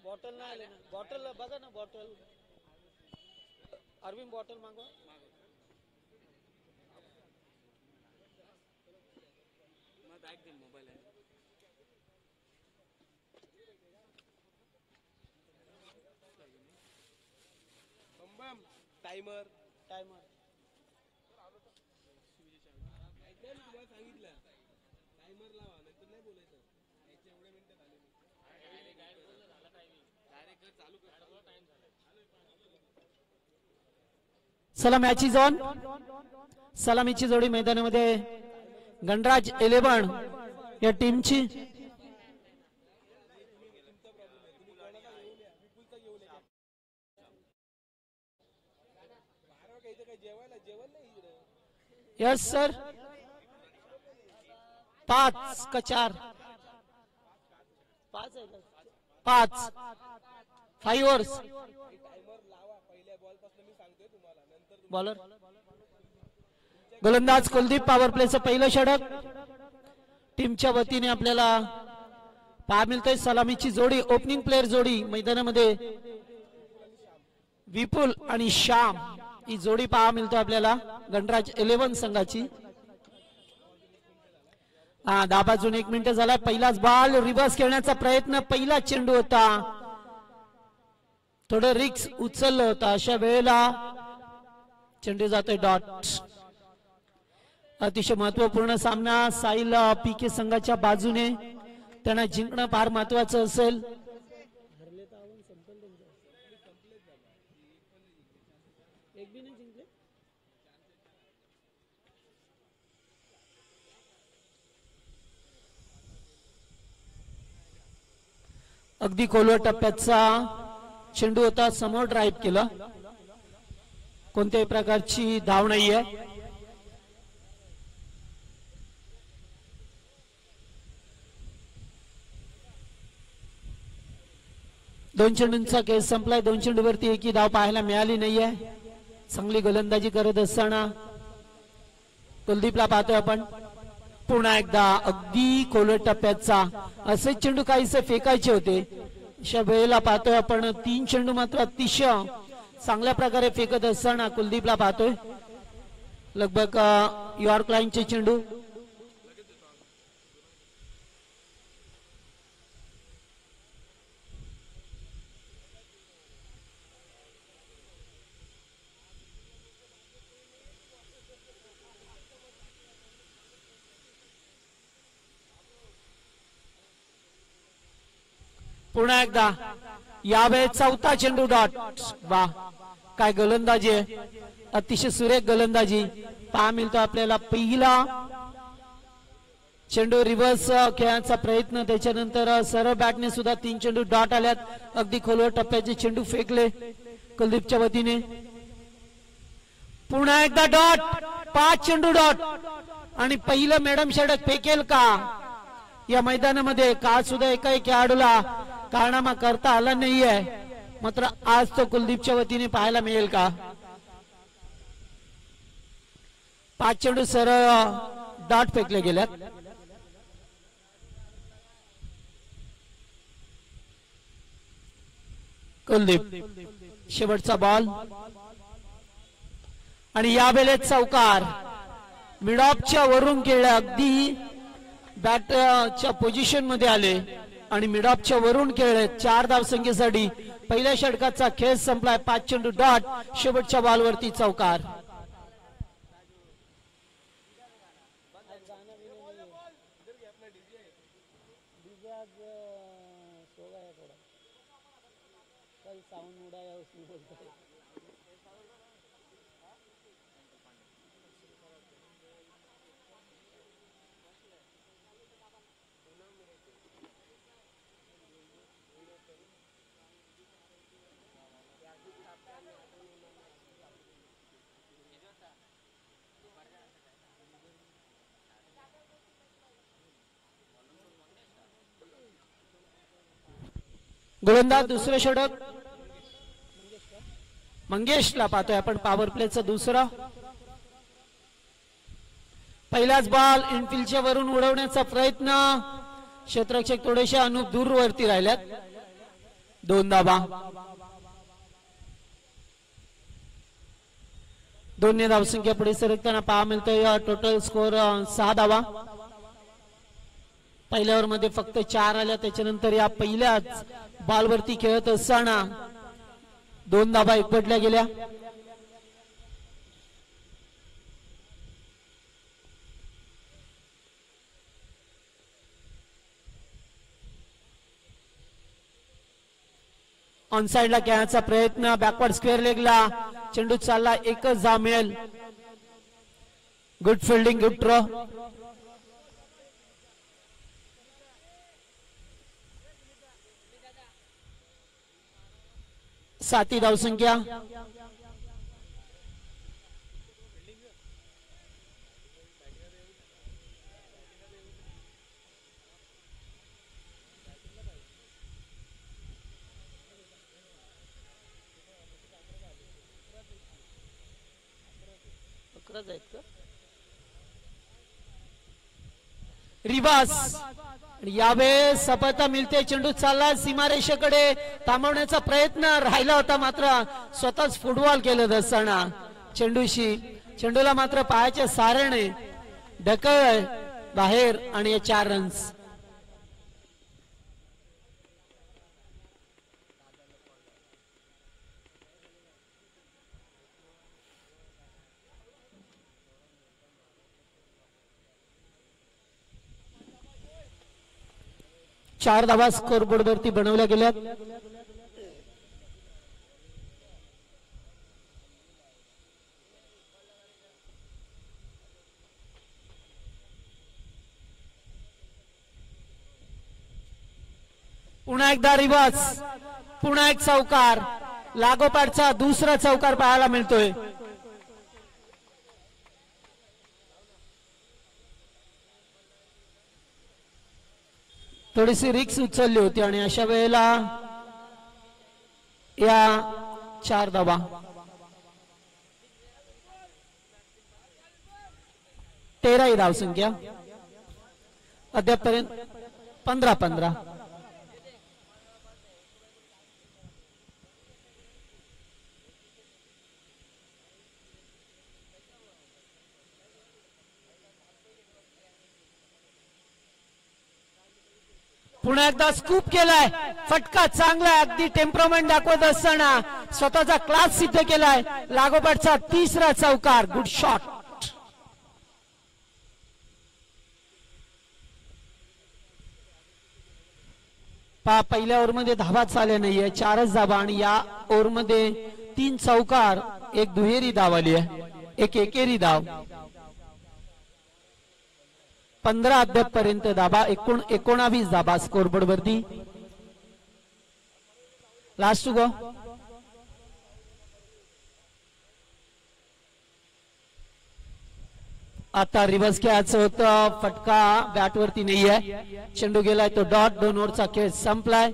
Bottle नाही आले ना बॉटल बघा ना बॉटल अरविंद बॉटल मागवा मग बॅग देईल मोबाईल आहे टायमर चला मॅचीज ऑन सलामीची जोडी मैदानामध्ये गणराज इलेव्हन या टीमची. यस सर पाच का चार? पाच पाच. फाईव्ह बॉलर गोलंदाज कुलदीप पॉवर प्लेचं पहिलं षटक टीमच्या वतीने आपल्याला पहा मिळतोय सलामीची जोडी ओपनिंग प्लेअर जोडी मैदानामध्ये. विपुल आणि श्याम ही जोडी पहा मिळतो आपल्याला. गणराज इलेव्हन संघाची. हा दहा बाजून एक मिनिट झाला पहिलाच बॉल रिव्हर्स खेळण्याचा प्रयत्न. पहिला चेंडू होता. थोडं रिक्स उचललं होतं. अशा वेळेला चेंडू जातोय डॉट. अतिशय महत्त्वपूर्ण सामना साईल पीके संघाच्या बाजूने. त्यांना जिंकणं फार महत्वाचं असेल. अगदी खोलवर टप्प्याचा चेंडू होता समोर ड्राईव्ह केला. कोणत्याही प्रकारची धाव नाहीये. दोन चेंडूंचा केस संपलाय. दोन चेंडूवरती एकही धाव पाहायला मिळाली नाहीये. चांगली गोलंदाजी करत असताना कुलदीपला पाहतोय आपण. पुन्हा एकदा अगदी कोलट टप्प्याचा असे चेंडू काहीसे फेकायचे होते. अशा वेळेला पाहतोय आपण तीन चेंडू मात्र अतिशय चांगल्या प्रकारे फेकत असताना कुलदीपला पाहतोय. लगभग अ, यॉर्क लाईनचे चेंडू. पुन्हा एकदा यावेळेस चौथा चेंडू डॉट वा. काय गोलंदाजी आहे? अतिशय सुरेख गोलंदाजी. पहा मिळतो आपल्याला पहिला चेंडू रिव्हर्स खेळण्याचा प्रयत्न. त्याच्यानंतर सरळ बॅटने सुद्धा तीन चेंडू डॉट आल्यात. अगदी खोलवर टप्प्याचे चेंडू फेकले कुलदीपच्या वतीने. पुन्हा एकदा डॉट. पाच चेंडू डॉट. आणि पहिलं मॅडम षटक फेकेल का? या मैदानामध्ये का सुद्धा एकाही खेळाडूला कारनामा करता आला नाहीये. मात्र आज तो कुलदीपच्या वतीने पाहायला मिळेल का? पाच चेंडू सरळ डॉट फेकले गेल्यात. कुलदीप शेवटचा बॉल. आणि या वेळेत चौकार मिडॉपच्या वरून खेळले अगदी बॅटच्या पोझिशनमध्ये आले. आणि मिडॉपच्या वरून खेळले चार धावसंख्येसाठी पहिल्या षटकाचा खेळ संपलाय पाच चेंडू डॉट. शेवटच्या बॉलवरती चौकार. गोलंदाज दुसरं षटक मंगेशला पाहतोय आपण पॉवर प्लेचं दुसरं. पहिलाच बॉल इनफिल्डच्या वरून उडवण्याचा प्रयत्न. क्षेत्रक्षक थोडेसे अनुप दूरवरती राहिल्यात. दोन धाबा दोन्ही धावसंख्या पुढे सरकताना पहा मिळतोय. टोटल स्कोर सहा धावा पहिल्या ओव्हरमध्ये फक्त चार आल्या त्याच्यानंतर या पहिल्याच बॉलवरती खेळत असताना दोन धाबा एकपटल्या गेल्या. ऑन साइडला खेळण्याचा प्रयत्न बॅकवर्ड स्क्वेअर लेगला चेंडू चालला एकच जा मिळेल. गुड फिल्डिंग गुड ट्रो साती धावसंख्या रिवास यावेळेस सफलता मिळते चेंडू चालला सीमारेषेकडे थांबवण्याचा प्रयत्न राहिला होता मात्र स्वतःच फुटबॉल केलं असताना चेंडूशी चेंडूला मात्र पायाच्या साऱ्याने ढकल बाहेर आणि चार रन्स चार धावा स्कोरबोर्ड वरती बनवल्या गेल्यात. पुन्हा एकदा रिवर्स पुन्हा एक चौकार. लागोपाठचा दुसरा चौकार पाहायला मिळतोय. थोडीशी रिक्स उचलली होती आणि अशा वेळेला या चार धावा. तेरा ही धावसंख्या अद्यापपर्यंत पंधरा पंधरा. पुन्हा एकदा स्कूप केलाय. फटका चांगला अगदी टेम्परमेंट दाखवत असताना स्वतःचा क्लास सिद्ध केलाय. लागोपाठचा तिसरा चौकार. गुड शॉट पा पहिल्या ओव्हरमध्ये धाबा चालल्या नाहीये. चारच धाबा आणि या ओव्हरमध्ये तीन चौकार. एक दुहेरी धाव आली आहे. एक एकेरी धाव. पंधरा अद्याप पर्यंत दाबा. एकूण एकोणावीस दाबा स्कोरबोर्ड वरती लास्ट गो आता रिव्हर्स खेळायचं होतं. फटका बॅट वरती नाहीये. चेंडू गेलाय तो डॉट दोन ओव्हरचा खेळ संपलाय.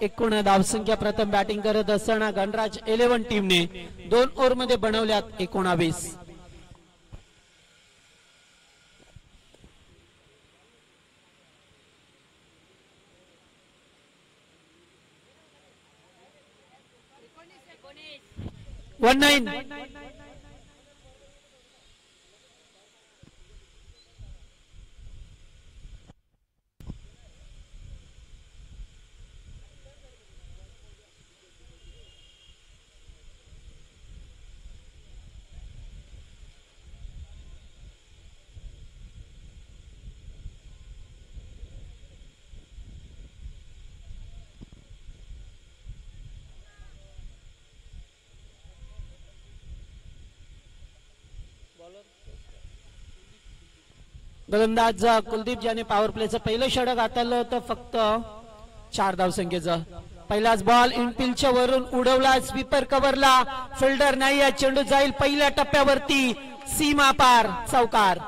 एकूण धावसंख्या प्रथम बॅटिंग करत असताना गणराज इलेव्हन टीमने दोन ओव्हरमध्ये बनवल्यात एकोणावीस. वन नाईन गोलंदाज कुलदीप ज्याने पॉवर प्लेचं पहिलं षटक हाताळलं होतं फक्त चार धावसंख्येचं पहिलाच बॉल इनफिल्डच्या वरून उडवला स्वीपर कव्हरला फिल्डर नाही या चेंडू जाईल पहिल्या टप्प्यावरती. सीमा पार चौकार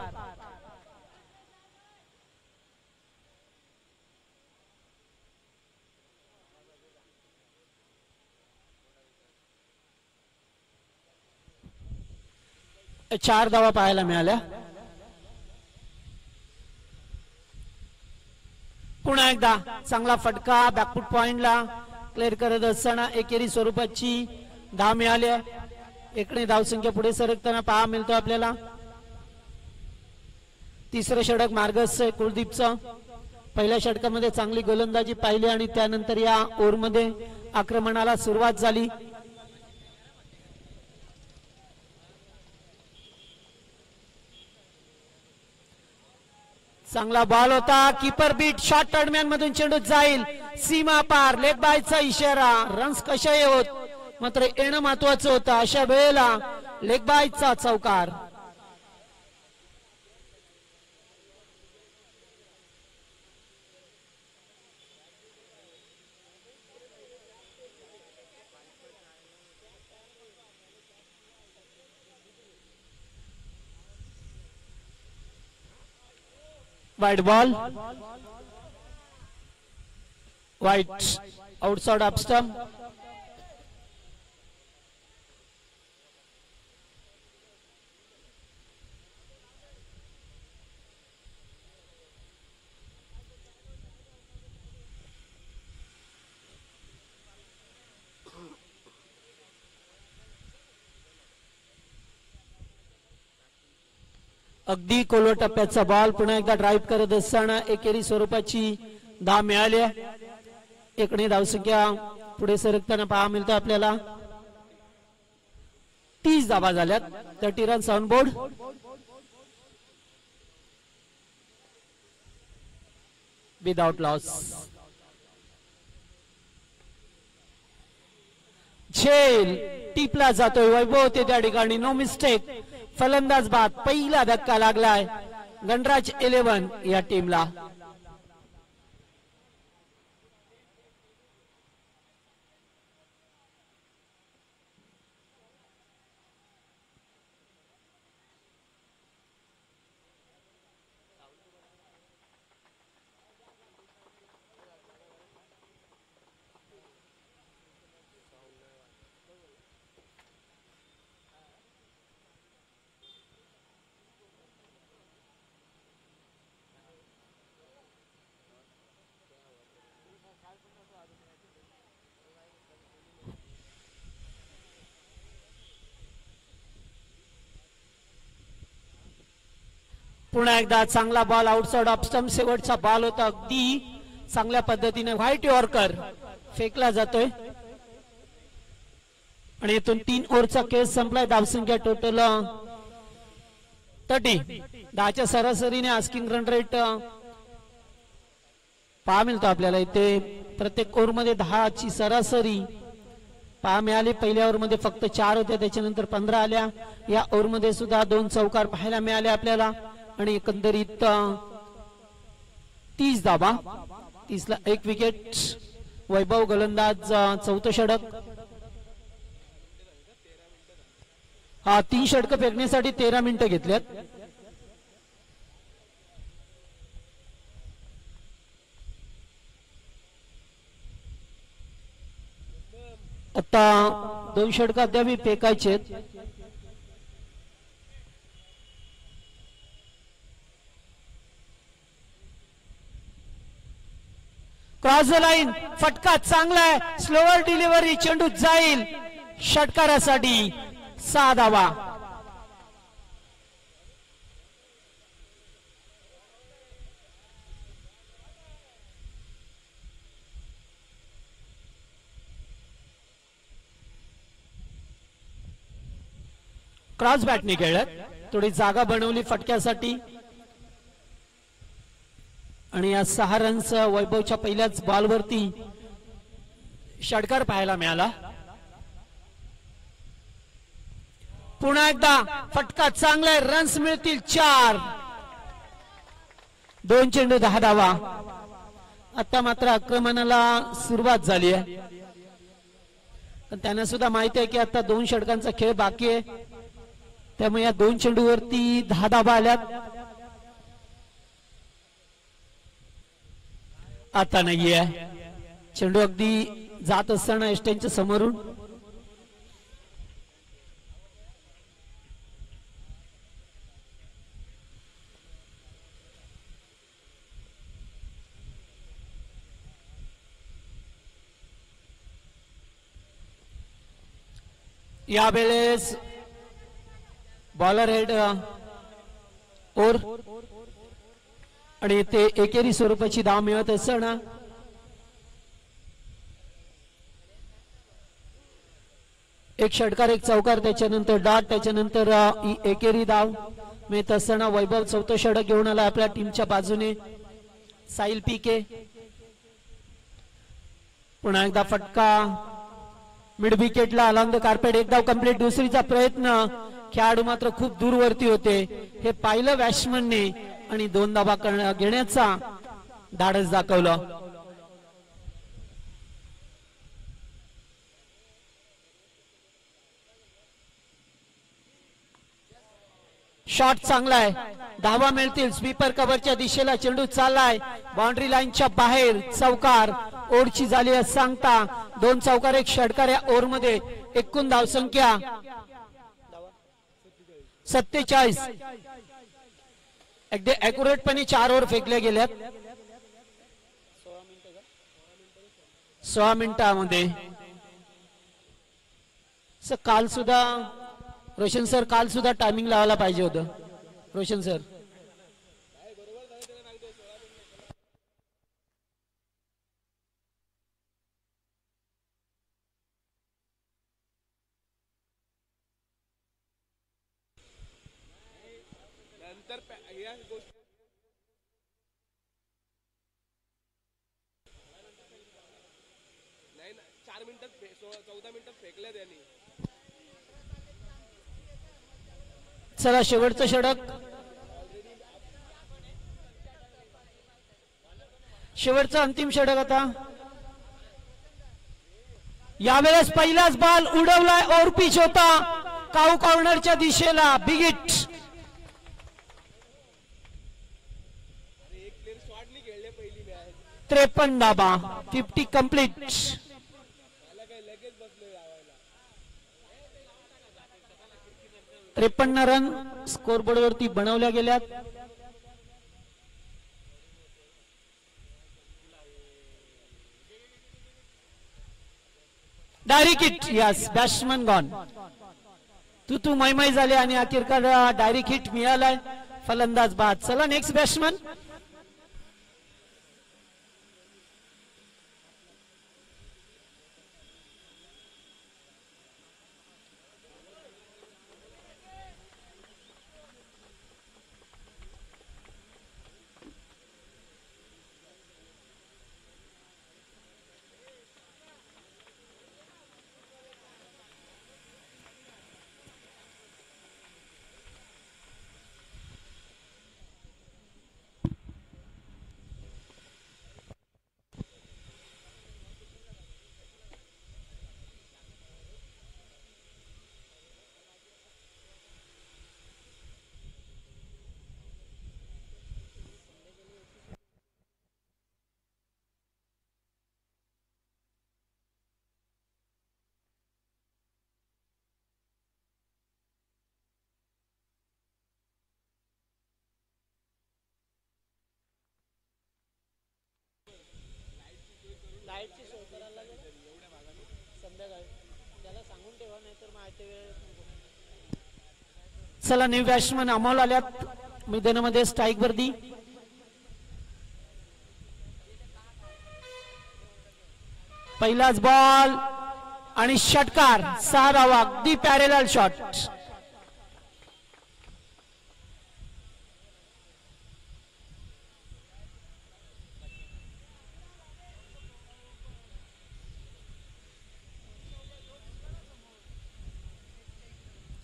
चार धावा पाहायला मिळाल्या. पुन्हा एकदा चांगला फटका बॅकफुट पॉइंटला क्लिअर करत असताना एकेरी स्वरूपाची धाव मिळाल्या एकणे धावसंख्या पुढे सरकताना पहा मिळतो आपल्याला. तिसरं षडक मार्गस्थ कुलदीपचं. पहिल्या षटकामध्ये चांगली गोलंदाजी पाहिली आणि त्यानंतर या ओव्हरमध्ये आक्रमणाला सुरुवात झाली. चांगला बॉल होता. कीपर बीट शॉर्ट टर्डमॅन मधून चेंडू जाईल. सीमा पार लेग बायचा इशारा. रन्स कशा होत मात्र येणं महत्वाचं होतं. अशा वेळेला लेग बायचा चौकार. वाईट बॉल वाईट आउटसाइड अपस्टम अगदी कोलो टप्प्याचा बॉल पुन्हा एकदा ड्राईव्ह करत असताना एकेरी स्वरूपाची धाव मिळाली एकणे धावसंख्या पुढे सरकताना पहा मिळतो आपल्याला. तीस धाबा झाल्यात. Thirty run sound board without loss झेल टिपला जातोय. वैभव ते त्या ठिकाणी. नो मिस्टेक फलंदाज बाद पहिला धक्का लागलाय. गणराज इलेव्हन या टीमला. पुन्हा एकदा चांगला बॉल आउटसाइड ऑफ स्टम्प शेवटचा बॉल होता. अगदी चांगल्या पद्धतीने व्हाईट यॉर्कर फेकला जातोय. आणि इथून तीन ओव्हरचा केस संपलाय. धावसंख्या टोटल थर्टी दहाच्या सरासरीने आस्किंग रन रेट पहा मिळतो आपल्याला. इथे प्रत्येक ओव्हरमध्ये दहाची सरासरी पहा मिळाली. पहिल्या ओव्हरमध्ये फक्त चार होत्या. त्याच्यानंतर पंधरा आल्या. या ओव्हरमध्ये सुद्धा दोन चौकार पाहायला मिळाले आपल्याला. आणि एकंदरीत तीस धाबा तीसला एक विकेट वैभव गोलंदाज चौथं षडक. हा तीन षटक फेकण्यासाठी तेरा मिनिटं घेतल्यात. आता दोन षटक अद्याप फेकायचे आहेत क्रॉस लाईन फटका चांगला आहे. स्लोअर डिलिव्हरी चेंडू जाईल. षटकारासाठी सहा धावा क्रॉस बॅटने खेळत थोडी जागा बनवली फटक्यासाठी. आणि या सहा रन्स वैभवच्या पहिल्याच बॉलवरती षटकार पाहायला मिळाला. पुन्हा एकदा फटका चांगला रन्स मिळतील चार. दोन चेंडू दहा धावा. आता मात्र आक्रमणाला सुरुवात झाली आहे. पण त्यांना सुद्धा माहिती आहे की आता दोन षटकांचा खेळ बाकी आहे. त्यामुळे या दोन चेंडूवरती दहा धाबा आल्यात. आता नाहीये. चेंडू अगदी जात असताना एसट्यांच्या समोरून. यावेळेस बॉलर हेड और आणि ते एकेरी स्वरूपाची धाव मिळत असताना एक षटकार एक चौकार त्याच्यानंतर डॉट त्याच्यानंतर एकेरी धाव मिळत असताना वैभव चौथं षटक घेऊन आला आपल्या टीमच्या बाजूने. साहिल पीके. पुन्हा एकदा फटका. मिड विकेटला अलॉंग कार्पेट. एक धाव कंप्लीट. दुसरीचा प्रयत्न. खेळाडू मात्र खूप दूरवरती होते. हे पाहिलं बॅट्समनने आणि दोन धावा करण्या- घेण्याचा धाडस दाखवलं. शॉट चांगलाय. धावा मिळतील. स्वीपर कव्हरच्या दिशेला चेंडू चाललाय. बाउंड्री लाईनच्या बाहेर चौकार ओढची झाली आहे सांगता. दोन चौकार एक षटकार या ओव्हरमध्ये एकूण धावसंख्या सत्तेचाळीस. अगदी अॅक्युरेटपणे चार ओव्हर फेकल्या गेल्यात सोळा मिनिटामध्ये. सर काल सुद्धा रोशन सर काल सुद्धा टायमिंग लावायला पाहिजे होतं. रोशन सर नंतर पॅ- या गोष्टी नाही ना चार मिनिटात फे- सोळा चौदा केलं त्यांनी चला शेवटचं षडक. शेवटचं अंतिम षडक आता. यावेळेस पहिलाच बाल उडवलाय ओव्हर पिच होता काऊ कॉर्नरच्या दिशेला बिगिट त्रेपन्न दाबा फिफ्टी कंप्लीट मला काय लगेच बसलोय लावायला त्रेपन्न रन स्कोरबोर्ड वरती बनवल्या गेल्यात. Direct hit yes batsman gone तू तू मैमय झाले आणि अखेरकार डायरेक्ट हिट मिळालाय. फलंदाज बाद. चला नेक्स्ट बॅट्समन चला न्यू बॅट्समन अमोल आल्यात. मैदानामध्ये स्ट्राईक वरती. पहिलाच बॉल आणि षटकार सहा धावा अगदी पॅरेलाल शॉट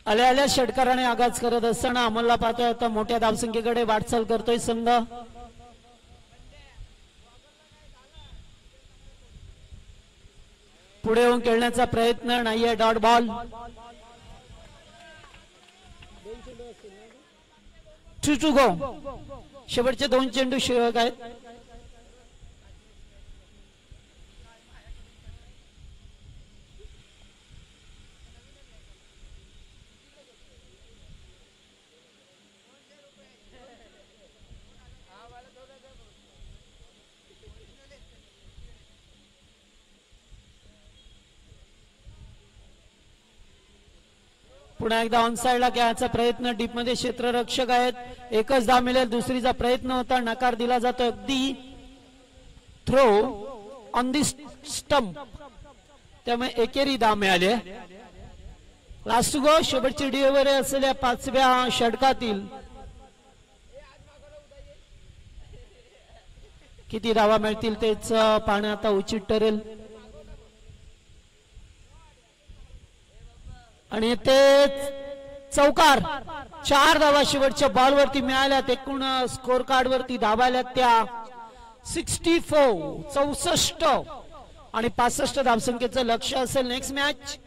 आल्या आल्या षटकाराने आघात करत असताना अमोलला पाहतोय आता मोठ्या धावसंख्येकडे वाटचाल करतोय संघ. पुढे येऊन खेळण्याचा प्रयत्न नाहीये dot ball. Two to go शेवटचे दोन चेंडू शिल्लक आहेत. पुन्हा एकदा ऑन साईडला घ्यायचा प्रयत्न. डीपमध्ये क्षेत्ररक्षक आहेत. एकच धाव मिळेल दुसरीचा प्रयत्न होता. नकार दिला जातो. अगदी थ्रो ऑन दी स्टंप त्यामुळे एकेरी धाव मिळाली लास्ट गो शेवटची डिलिव्हरी असलेल्या पाचव्या षटकातील किती धावा मिळतील तेच पाहणं आता उचित ठरेल. आणि ते चौकार. चार धावा शेवटच्या बॉलवरती मिळाल्यात. एकूण स्कोर कार्ड वरती धावा त्या. सिक्स्टी फोर चौसष्ट. आणि पासष्ट धावसंख्येचं लक्ष असेल. नेक्स्ट मॅच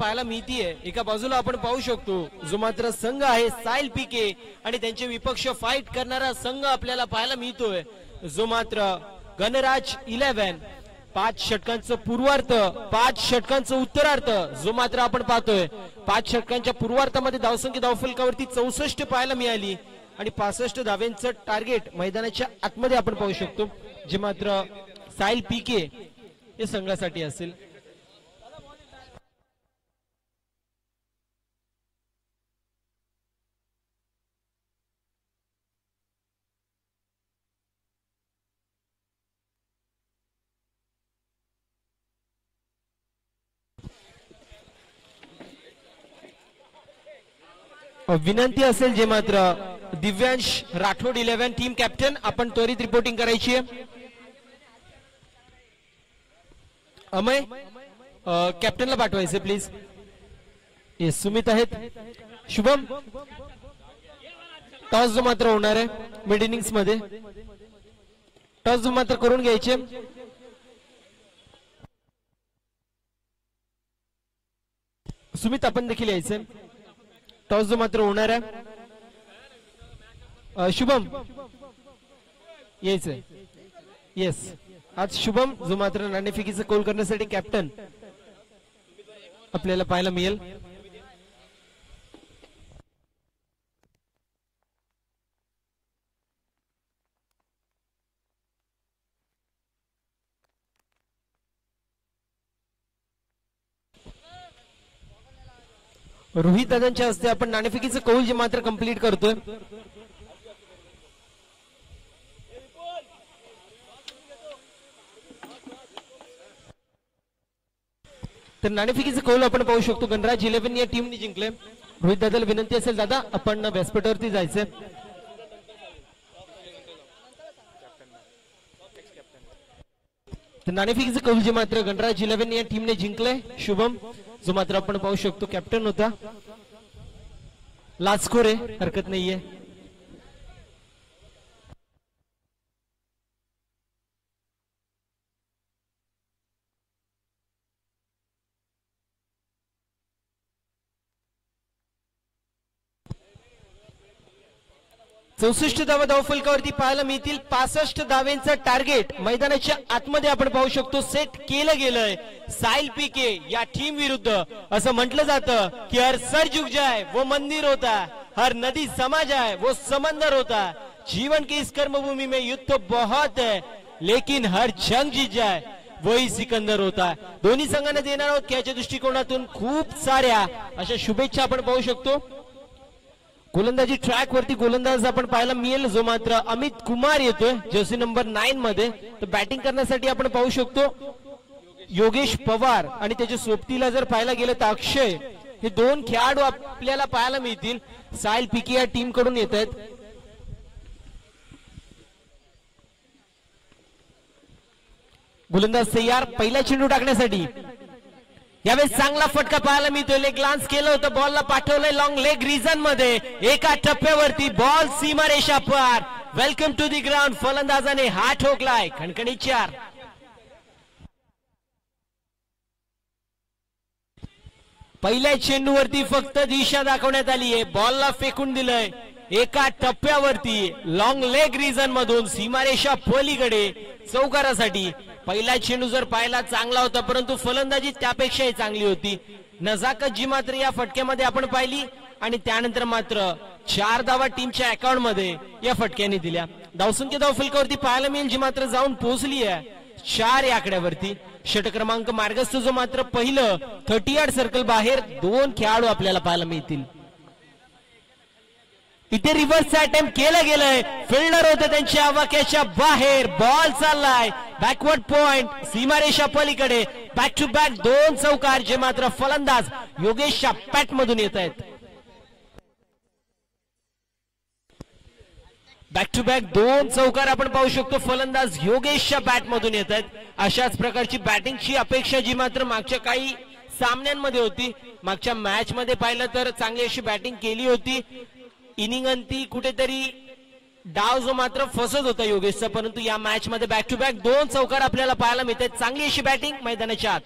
पाहायला मिळतीये. एका बाजूला आपण पाहू शकतो जो मात्र संघ आहे साईल पिके आणि त्यांचे विपक्ष फाईट करणारा संघ आपल्याला पाहायला मिळतोय. जो मात्र गणराज इलेव्हन पाच षटकांचं पूर्वार्थ पाच षटकांचं उत्तरार्थ जो मात्र आपण पाहतोय. पाच षटकांच्या पूर्वार्थामध्ये धावसंख्या धावफलकावरती चौसष्ट पाहायला मिळाली. आणि पासष्ट धाव्यांचं टार्गेट मैदानाच्या आतमध्ये आपण पाहू शकतो. जे मात्र साईल पिके हे संघासाठी असेल. विनंती असेल जे मात्र Divyansh Rathod eleven team captain आपण त्वरित रिपोर्टिंग करायची आहे. अमय कॅप्टनला पाठवायचे प्लीज येस सुमित आहेत. शुभम टॉस जो मात्र होणार आहे मिड इनिंग्समध्ये. टॉस जो मात्र करून घ्यायचे. सुमित आपण देखील यायचं टॉस जो मात्र होणार आहे. शुभम. यायचं येस आज शुभम जो मात्र नाणेफेकीचं कोल करण्यासाठी कॅप्टन आपल्याला पाहायला मिळेल. रोहित दादांच्या हस्ते आपण नाणेफेकीचं कौल जे मात्र कंप्लीट करतोय. तर नाणेफेकीचं कौल आपण पाहू शकतो. गणराज इलेव्हन या टीमने जिंकले रोहित दादाला विनंती असेल दादा आपण व्यासपीठावरती जायचंय. तर नाणेफेकीचं कौल जे मात्र गणराज इलेव्हन या टीमने जिंकले शुभम जो मात्र आपण पाहू शकतो कॅप्टन होता. लाचखोर आहे हरकत नाहीये. चौसष्ट धावा धावफलकावरती पाहायला मिळतील. पासष्ट धावेंचं टार्गेट मैदानाच्या आतमध्ये आपण पाहू शकतो. सेट केलं गेलंय. साईल पीके या टीम विरुद्ध. असं म्हटलं जातं की हर सर झुक जाय वो मंदिर होता. हर नदी समाज आहे वो समंदर होता. जीवन की इस कर्मभूमि में युद्ध तो बहुत है लेकिन हर जंग जीत जाए वही सिकंदर होता. दोन्ही संघांना देणार आहोत खेळाच्या दृष्टिकोनातून खूप साऱ्या अशा शुभेच्छा आपण पाहू शकतो. गोलंदाजी ट्रॅक वरती गोलंदाज आपण पाहायला मिळेल जो मात्र अमित कुमार येतोय जर्सी नंबर नाईन मध्ये. तर बॅटिंग करण्यासाठी आपण पाहू शकतो योगेश पवार आणि त्याच्या सोबतीला जर पाहायला गेलं तर अक्षय. हे दोन खेळाडू आपल्याला पाहायला मिळतील. सायल पिके या टीमकडून येत आहेत. गोलंदाज तयार पहिला चेंडू टाकण्यासाठी. यावेळेस चांगला फटका पाहायला मिळतोय. लेग लान्स केलं होतं. बॉलला पाठवलंय. लॉंग लेग रिझनमध्ये एका टप्प्यावरती बॉल सीमा रेषा पार. वेलकम टू दी ग्राउंड फलंदाजाने हा ठोकलाय. खणखणी चार. पहिल्या चेंडूवरती फक्त दिशा दाखवण्यात आली आहे. बॉलला फेकून दिलंय. एका टप्प्यावरती लॉंग लेग रिझन मधून सीमारेषा पलीकडे. चौकारासाठी पहिला चेंडू जर पाहायला चांगला होता परंतु फलंदाजी त्यापेक्षाही चांगली होती. नजाकत जी मात्र या फटक्यामध्ये आपण पाहिली आणि त्यानंतर मात्र चार धावा टीमच्या अकाउंटमध्ये या फटक्याने दिल्या. धावसंख्या धाव फलकावरती पाहायला मिळेल जी मात्र जाऊन पोहोचली आहे. चार या आकड्यावरती. षट क्रमांक मार्गस्थ जो मात्र पहिलं थर्टी आठ सर्कल बाहेर दोन खेळाडू आपल्याला पाहायला मिळतील. इथे रिव्हर्स अटेम्प्ट केलं गेलाय. फिल्डर होते त्यांच्या आवाक्याच्या बाहेर. बॉल चाललाय. बॅकवर्ड पॉइंट सीमारेषा पलीकडे. बॅक टू बॅक दोन चौकार जे मात्र फलंदाज योगेशच्या पॅट मधून येत आहेत. बॅक टू बॅक दोन चौकार आपण पाहू शकतो. फलंदाज योगेशच्या बॅट मधून येत आहेत. अशाच प्रकारची बॅटिंगची अपेक्षा जी मात्र मागच्या काही सामन्यांमध्ये होती. मागच्या मॅच मध्ये पाहिलं तर चांगली अशी बॅटिंग केली होती. इनिंग अंती कुठेतरी डाव जो मात्र फसत होता योगेशचा परंतु या मॅच मध्ये बॅक टू बॅक दोन चौकार आपल्याला पाहायला मिळत चांगली अशी बॅटिंग मैदानाच्या आत.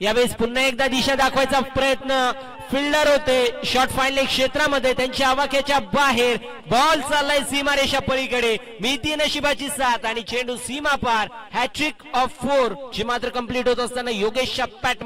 यावेळेस पुन्हा एकदा दिशा दाखवायचा प्रयत्न. फिल्डर होते शॉर्ट फाईनल क्षेत्रामध्ये त्यांच्या आवाक्याच्या बाहेर. बॉल चाललाय सीमारेषा पलीकडे. मिती नशिबाची साथ आणि चेंडू सीमा पार हॅट्रिक ऑफ फोर जी मात्र कंप्लीट होत असताना योगेशच्या पॅट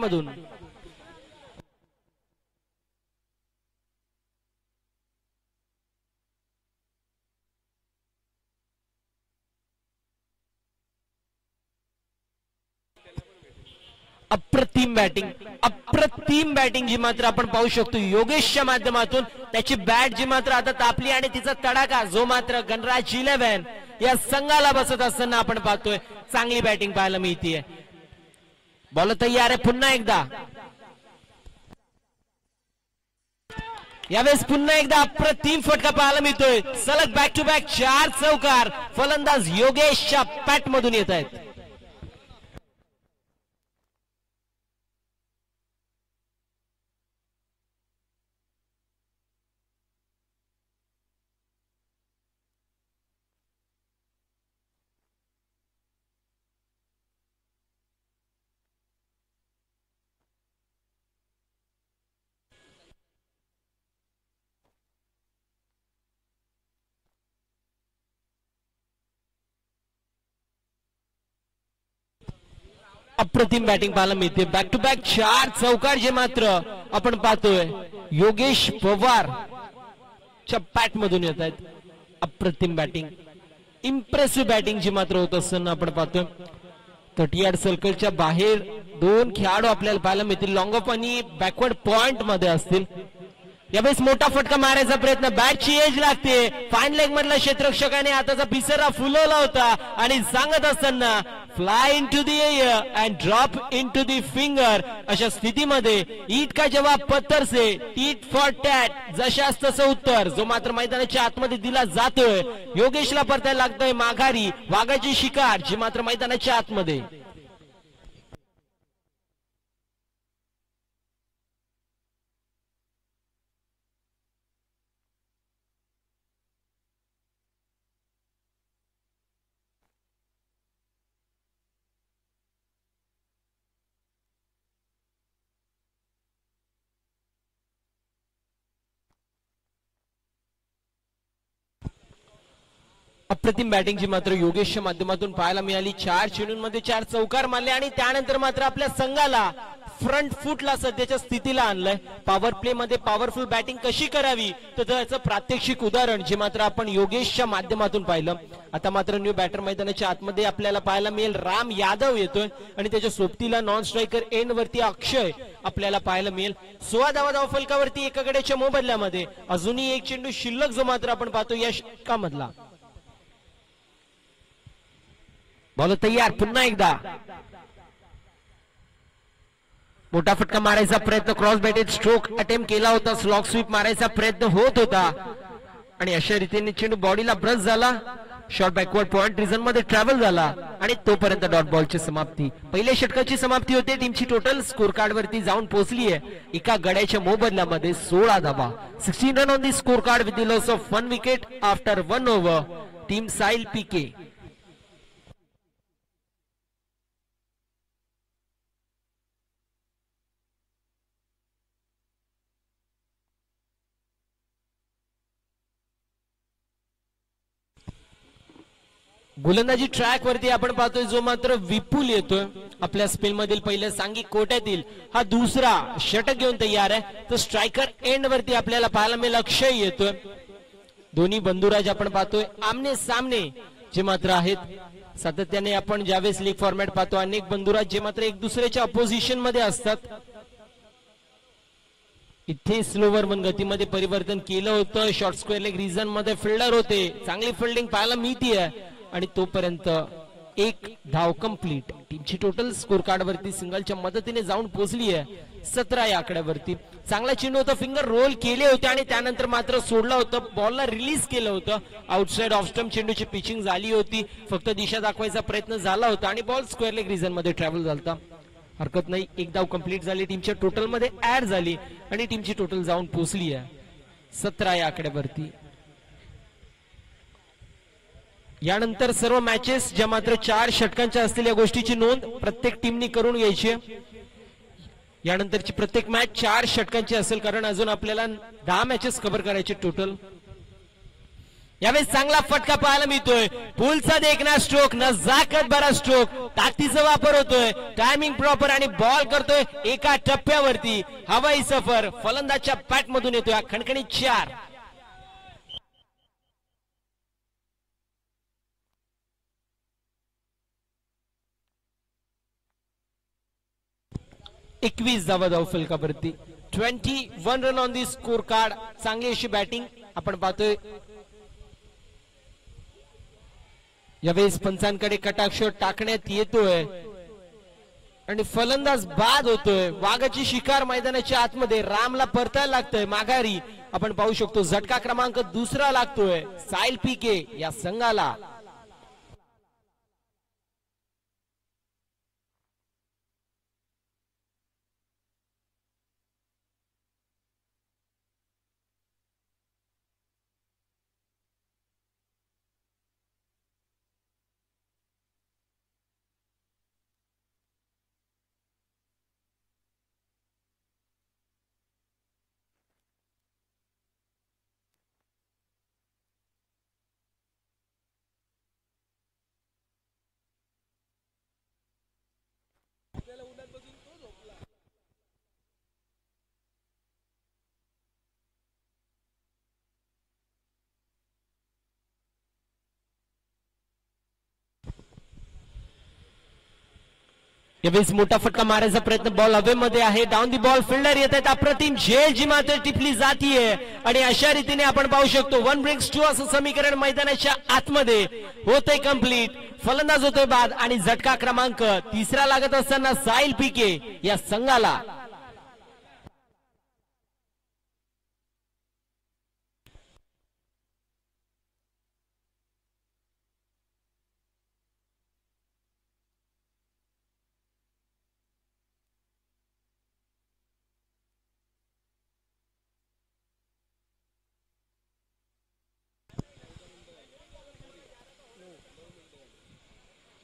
अप्रतिम बॅटिंग अप्रतिम बॅटिंग जी मात्र आपण पाहू शकतो. योगेशच्या माध्यमातून त्याची बॅट जी मात्र आता तापली आणि तिचा तडाखा जो मात्र गणराज इलेव्हन या संघाला बसत असताना आपण पाहतोय. चांगली बॅटिंग पाहायला मिळतीये. बॉल तयार आहे. पुन्हा एकदा. यावेळेस पुन्हा एकदा अप्रतिम फटका पाहायला मिळतोय. सलग बॅक टू बॅक चार चौकार फलंदाज योगेशच्या पॅट मधून येत आहेत. अप्रतिम बॅटिंग पाहायला मिळते. बॅक टू बॅक चार चौकार जे मात्र आपण पाहतोय. योगेश पवार च्या पॅट मधून येत आहेत. अप्रतिम बॅटिंग इम्प्रेसिव्ह बॅटिंग जी मात्र होत असताना आपण पाहतोय. थर्टी सर्कलच्या बाहेर दोन खेळाडू आपल्याला पाहायला मिळतील. लॉंग ऑफ आणि बॅकवर्ड पॉइंटमध्ये असतील. यावेळेस मोठा फटका मारायचा प्रयत्न. बॅटची एज लागते. फाईन लेग मधला क्षेत्रक्षकाने आताचा पिसरा फुलवला होता. आणि सांगत असताना fly into the air and drop into the finger अशा स्थितीमध्ये ईट का जवाब पत्थर से ईट फॉर टॅट जशास तसं उत्तर. जो मात्र मैदानाच्या आतमध्ये दिला जातोय. योगेशला परतायला लागतोय माघारी. वाघाची शिकार जी मात्र मैदानाच्या आतमध्ये. अप्रतिम बॅटिंगची मात्र योगेशच्या माध्यमातून पाहायला मिळाली. चार चेंडूंमध्ये चार चौकार मारले आणि त्यानंतर मात्र आपल्या संघाला फ्रंट फुटला सध्याच्या स्थितीला आणलंय. पॉवर प्ले मध्ये पॉवरफुल बॅटिंग कशी करावी? तर त्याचं प्रात्यक्षिक उदाहरण जे मात्र आपण योगेशच्या माध्यमातून पाहिलं आता मात्र न्यू बॅटर मैदानाच्या आतमध्ये आपल्याला पाहायला मिळेल. राम यादव येतोय आणि त्याच्या सोबतीला नॉन स्ट्रायकर एंड वरती अक्षय आपल्याला पाहायला मिळेल. सोळा धावा धाव फलकावरती एकाकडेच्या मोबदल्यामध्ये. अजूनही एक चेंडू शिल्लक जो मात्र आपण पाहतो या षटकामधला बॉल तयार पुन्हा एकदा. मोठा फटका मारायचा प्रयत्न क्रॉस बॅटेड स्ट्रोक अटेम्प्ट केला होता स्लॉक स्वीप मारायचा प्रयत्न होत होता. आणि अशा रीतीने चेंडू बॉडीला ब्रश झाला शॉर्ट बॅकवर्ड पॉइंट रिझनमध्ये ट्रॅव्हल झाला आणि तोपर्यंत डॉट बॉलची समाप्ती. पहिल्या षटकाची समाप्ती होते टीमची टोटल स्कोर कार्ड वरती जाऊन पोहोचली आहे. एका गड्याच्या मोबदल्यामध्ये सोळा धावा. Sixteen run on the score card with the loss of one wicket after one over team Sail पीके गोलंदाजी ट्रॅक वरती आपण पाहतोय जो मात्र विपुल येतोय. आपल्या स्पेल मधील पहिल्या सांगी कोट्यातील हा दुसरा षटक घेऊन तयार आहे. तर स्ट्रायकर एंड वरती आपल्याला पाहायला मिळेल अक्षय येतोय. दोन्ही बंधुराज आपण पाहतोय आमने सामने जे मात्र आहेत. सातत्याने आपण ज्यावेळेस लीग फॉर्मॅट पाहतो अनेक बंधुराज जे मात्र एक दुसऱ्याच्या अपोजिशनमध्ये असतात. इथे स्लोवर मन गतीमध्ये परिवर्तन केलं होतं. शॉर्ट स्क्वेअर लेग रिझनमध्ये फिल्डर होते. चांगली फिल्डिंग पाहायला मिळतीये. आणि तोपर्यंत एक धाव कंप्लीट टीमची टोटल स्कोर कार्ड वरती सिंगलच्या मदतीने जाऊन पोहोचली आहे. सतरा या आकड्यावरती. चांगला चेंडू होता फिंगर रोल केले होते आणि त्यानंतर मात्र सोडलं होतं. बॉलला रिलीज केलं होतं. आउटसाइड ऑफ स्टम्प चेंडूची पिचिंग झाली होती. फक्त दिशा दाखवायचा प्रयत्न झाला होता आणि बॉल स्क्वेअर लेग रिझनमध्ये ट्रॅव्हल झाला हरकत नाही. एक धाव कंप्लीट झाली. टीमच्या टोटलमध्ये ऍड झाली आणि टीमची टोटल जाऊन पोहोचली आहे. सतरा या आकड्यावरती. यानंतर सर्व मॅचेस ज्या मात्र चार षटकांच्या असतील या गोष्टीची नोंद प्रत्येक टीमनी करून घ्यायची यानंतरची प्रत्येक मॅच चार षटकांची असेल कारण अजून आपल्याला दहा मॅचेस कव्हर करायचे टोटल यावेळेस चांगला फटका पाहायला मिळतोय. पुलचा देखना स्ट्रोक नजाकत बरा स्ट्रोक ताकदीचा वापर होतोय. टायमिंग प्रॉपर आणि बॉल करतोय एका टप्प्यावरती. हवाई सफर फलंदाजच्या पॅट मधून येतोय खणखणी चार. एकवीस धावा धाव फलकावरती. Twenty one run on the score card चांगली अशी बॅटिंग आपण पाहतोय. यावेळेस पंचांकडे कटाक्ष टाकण्यात येतोय. आणि फलंदाज बाद होतोय. वाघाची शिकार मैदानाच्या आतमध्ये रामला परतायला लागतोय. माघारी आपण पाहू शकतो झटका क्रमांक दुसरा लागतोय. साईल पीके या संघाला. यावेळेस मोठा फटका मारायचा प्रयत्न बॉल हवेमध्ये आहे. डाऊन दी बॉल फिल्डर येत आहेत. अप्रतिम झेल जी मात्र टिपली जातीये. आणि अशा रीतीने आपण पाहू शकतो वन ब्रिक्स टू असं समीकरण मैदानाच्या आतमध्ये होतंय कंप्लीट फलंदाज होतोय बाद आणि झटका क्रमांक तिसरा लागत असताना साईल पिके या संघाला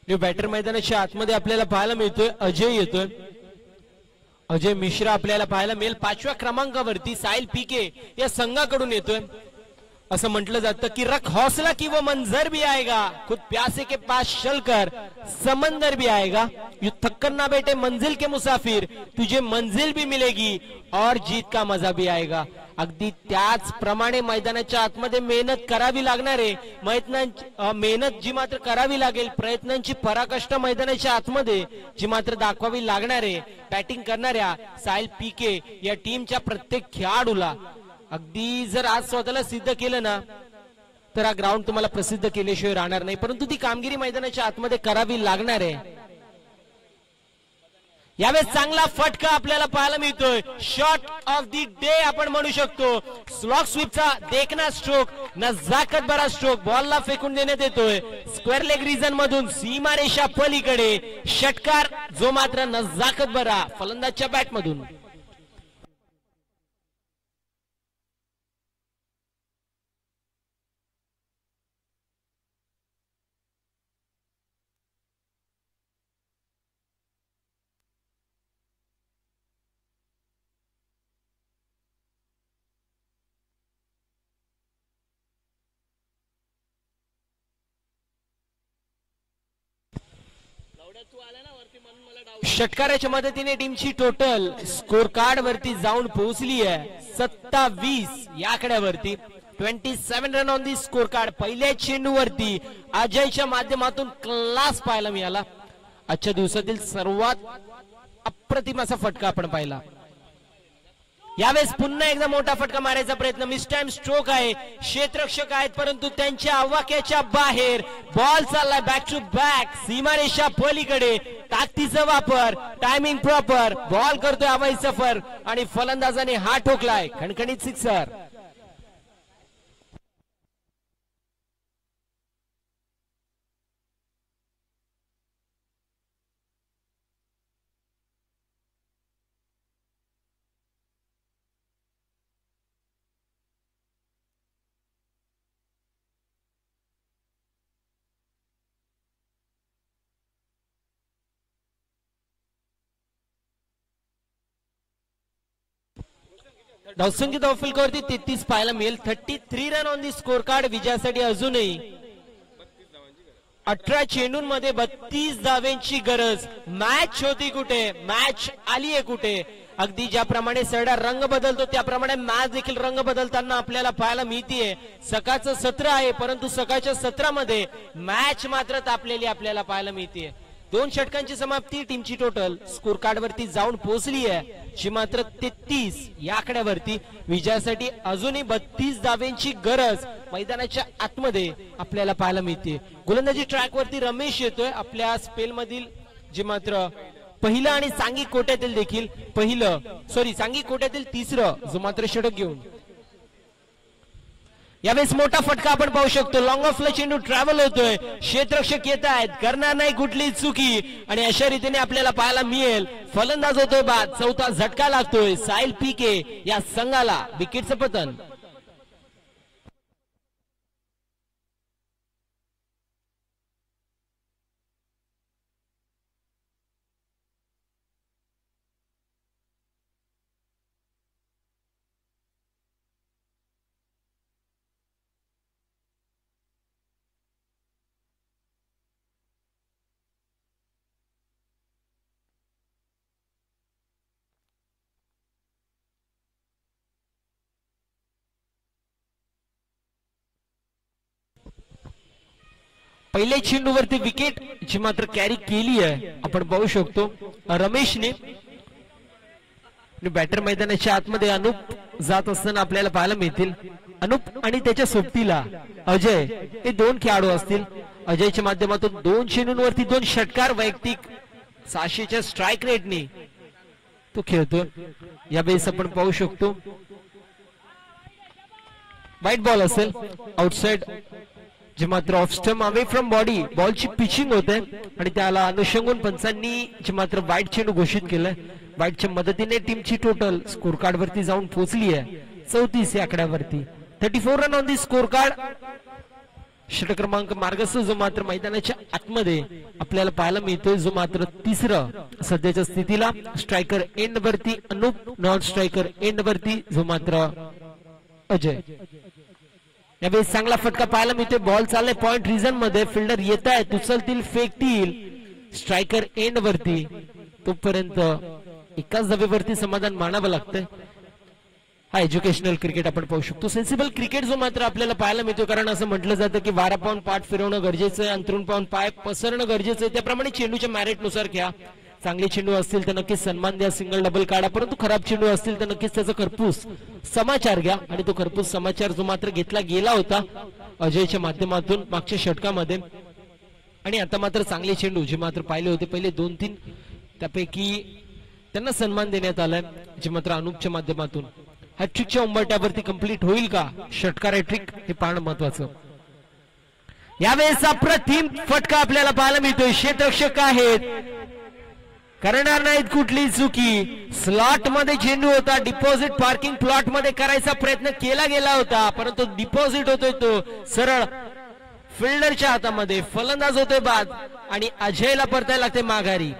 न्यू बॅटर मैदानाच्या आतमध्ये आपल्याला पाहायला मिळतोय अजय येतोय. अजय मिश्रा आपल्याला पाहायला मिळेल. पाचव्या क्रमांकावरती साहिल पीके या संघाकडून येतोय. असं म्हटलं जातं की रख हौसला की वो मंजर भी आएगा. खुद प्यासे के पास चलकर समंदर भी आएगा. यू थक्कर ना बेटे मंजिल के मुसाफिर. तुझे मंजिल भी मिलेगी और जीत का मजा भी आएगा. अगदी त्याचप्रमाणे मैदानाच्या आतमध्ये मेहनत करावी लागणार आहे. मैदानांची- मेहनत जी मात्र करावी लागेल प्रयत्नांची पराकष्ट मैदानाच्या आतमध्ये जी मात्र दाखवावी लागणार आहे. बॅटिंग करणाऱ्या साहिल पीके या टीमच्या प्रत्येक खेळाडूला. अगदी जर आज स्वतःला सिद्ध केलं ना तर हा ग्राउंड तुम्हाला प्रसिद्ध केल्याशिवाय राहणार नाही. परंतु ती कामगिरी मैदानाच्या आतमध्ये करावी लागणार आहे. यावेळेस चांगला फटका आपल्याला पाहायला मिळतोय. शॉट ऑफ दी डे आपण म्हणू शकतो. स्लॉक स्वीपचा देखना स्ट्रोक नजाकत बरा स्ट्रोक बॉलला फेकून देण्यात येतोय. स्क्वेअर लेग रिजन मधून सीमारेषा पलीकडे. षटकार जो मात्र नजाकत बरा फलंदाजच्या बॅट मधून षटकाराच्या मदतीने टीमची टोटल स्कोर कार्ड वरती जाऊन पोहोचली आहे. सत्तावीस या आकड्यावरती twenty seven run on the score card पहिल्या चेंडूवरती अजयच्या माध्यमातून क्लास पाहायला मिळाला. आजच्या दिवसातील सर्वात अप्रतिम असा फटका आपण पाहिला. यावेळेस पुन्हा एकदा मोठा फटका मारायचा प्रयत्न. मिस टाइम स्ट्रोक आहे. क्षेत्रक्षक आहेत परंतु त्यांच्या आवाक्याच्या बाहेर बॉल चाललाय. बॅक टू बॅक सीमारेषा पलीकडे. ताकदीचा वापर. टायमिंग प्रॉपर बॉल करतोय अवैध सफर. आणि फलंदाजाने हा ठोकलाय. खणखणीत सिक्सर धावसंख्य धावफलकावरती तेहतीस पाहायला मिळेल. Thirty three run on the score card विजयासाठी अजूनही अठरा चेंडूंमध्ये बत्तीस धावेंची गरज. मॅच होती कुठे? मॅच आली आहे कुठे? अगदी ज्याप्रमाणे सरडा रंग बदलतो त्याप्रमाणे मॅच देखील रंग बदलताना आपल्याला पाहायला मिळतीये. सकाळचं सत्र आहे परंतु सकाळच्या सत्रामध्ये मॅच मात्र तापलेली आपल्याला पाहायला मिळतीये. दोन षटकांची समाप्ती टीमची टोटल स्कोर कार्ड वरती जाऊन पोहोचली आहे. जी मात्र तेहतीस या आकड्यावरती. विजयासाठी अजूनही बत्तीस दाव्यांची गरज मैदानाच्या आतमध्ये आपल्याला पाहायला मिळते. गोलंदाजी ट्रॅक वरती रमेश येतोय. आपल्या स्पेल मधील जे मात्र पहिलं आणि सांगी कोट्यातील देखील पहिलं सॉरी सांगी कोट्यातील तिसरं जो मात्र षटक घेऊन. यावेळेस मोठा फटका आपण पाहू शकतो. लॉंग ऑफला चेंडू ट्रॅव्हल होतोय. क्षेत्रक्षक येत आहेत. करणार नाही कुठली चुकी. आणि अशा रीतीने आपल्याला पाहायला मिळेल. फलंदाज होतोय बाद. चौथा झटका लागतोय. साहिल पीके या संघाला. विकेटचं पतन. पहिल्या चेंडूवरती विकेट जी मात्र कॅरी केली आहे. आपण पाहू शकतो रमेशने बॅटर मैदानाच्या आतमध्ये अनुप जात असताना आपल्याला पाहायला मिळतील. अनुप आणि त्याच्या सोबतीला अजय हे दोन खेळाडू असतील. अजयच्या माध्यमातून दोन चेंडूंवरती दोन षटकार वैयक्तिक सहाशेच्या स्ट्राईक रेटने तो खेळतो. या बेस आपण पाहू शकतो. वाईट बॉल असेल आउटसाइड जे मात्र off stump away from body बॉलची pitching होते आणि त्याला अनुषंगून पंचांनी जे मात्र वाईट चेंडू घोषित केलंय वाईटच्या मदतीने टीमची टोटल स्कोर कार्ड वरती जाऊन पोहोचली आहे. चौतीस या आकड्यावरती. Thirty four run on the score card षटक क्रमांक मार्गस्थ जो मात्र मैदानाच्या आतमध्ये आपल्याला पाहायला मिळतोय जो मात्र तिसरं सध्याच्या स्थितीला स्ट्रायकर एंड वरती अनुप नॉन स्ट्रायकर एंड वरती जो मात्र अजय. यावेळी चांगला फटका पाहायला मिळतोय. बॉल चाललाय. पॉइंट रिझनमध्ये फिल्डर येत आहेत उचलतील फेकतील. स्ट्रायकर एंड वरती. तोपर्यंत एकाच दबेवरती समाधान मानावं लागतंय. हा एज्युकेशनल क्रिकेट आपण पाहू शकतो. सेन्सिबल क्रिकेट जो मात्र आपल्याला पाहायला मिळतो कारण असं म्हटलं जातं की वारा पाहून पाठ फिरवणं गरजेचं आहे अंतरून पाहून पाय पसरणं गरजेचं आहे. त्याप्रमाणे चेंडूच्या मॅरिटनुसार घ्या. चांगले चेंडू असतील तर नक्कीच सन्मान द्या सिंगल डबल काढा. परंतु खराब चेंडू असतील तर नक्कीच त्याचा खरपूस समाचार घ्या. आणि तो खरपूस समाचार जो मात्र घेतला गेला होता अजयच्या माध्यमातून मागच्या षटकामध्ये. आणि आता मात्र चांगले चेंडू जे मात्र पाहिले होते पहिले दोन तीन त्यापैकी त्यांना सन्मान देण्यात आलाय जे मात्र अनुपच्या माध्यमातून. हॅट्रिकच्या उंबरट्यावरती कंप्लीट होईल का? षटकार हॅट्रिक हे पाहणं महत्वाचं. यावेळेसचा अप्रतिम फटका आपल्याला पाहायला मिळतोय. शेतरक्षक आहेत. करणार नाहीत कुठली चुकी. स्लॉटमध्ये चेंडू होता डिपॉझिट पार्किंग प्लॉटमध्ये करायचा प्रयत्न केला गेला होता परंतु डिपॉझिट होतोय तो. सरळ फिल्डरच्या हातामध्ये फलंदाज होतोय बाद आणि अजयला परतायला लागते माघारी.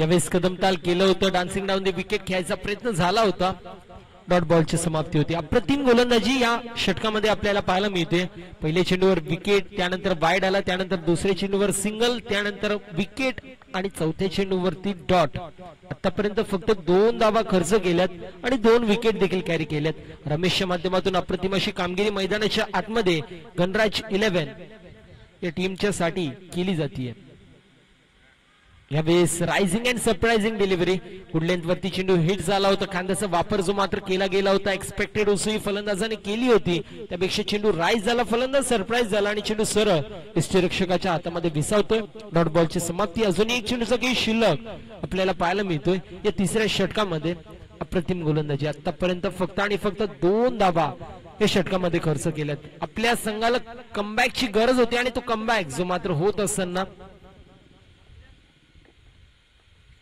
यावेळेस कदमताल केलं होतं. डान्सिंग डाऊन विकेट खेळायचा प्रयत्न झाला होता. डॉट बॉलची समाप्ती होती. अप्रतिम गोलंदाजी या षटकामध्ये आपल्याला पाहायला मिळते. पहिल्या चेंडूवर विकेट त्यानंतर वाईड आला त्यानंतर दुसऱ्या चेंडूवर सिंगल त्यानंतर विकेट आणि चौथ्या चेंडूवरती डॉट आतापर्यंत फक्त दोन धावा खर्च केल्यात आणि दोन विकेट देखील कॅरी केल्यात. रमेशच्या माध्यमातून अप्रतिम अशी कामगिरी मैदानाच्या आतमध्ये गणराज इलेव्हन या टीमच्या साठी केली जाते यावेळेस rising and surprising delivery good length वरती चेंडू हिट झाला होता. खांद्याचा वापर जो मात्र केला गेला होता. एक्सपेक्टेड उसळी फलंदाजाने केली होती. त्यापेक्षा चेंडू राईज झाला. फलंदाज सरप्राईज झाला आणि चेंडू सरळ इष्टरक्षकाच्या हातामध्ये विसावतोय. डॉट बॉलची समाप्ती. अजूनही एक चेंडूचा काही शिल्लक आपल्याला पाहायला मिळतोय. या तिसऱ्या षटकामध्ये अप्रतिम गोलंदाजी. आतापर्यंत फक्त आणि फक्त दोन धाबा या षटकामध्ये खर्च केल्यात. आपल्या संघाला कमबॅकची गरज होती आणि तो कमबॅक जो मात्र होत असताना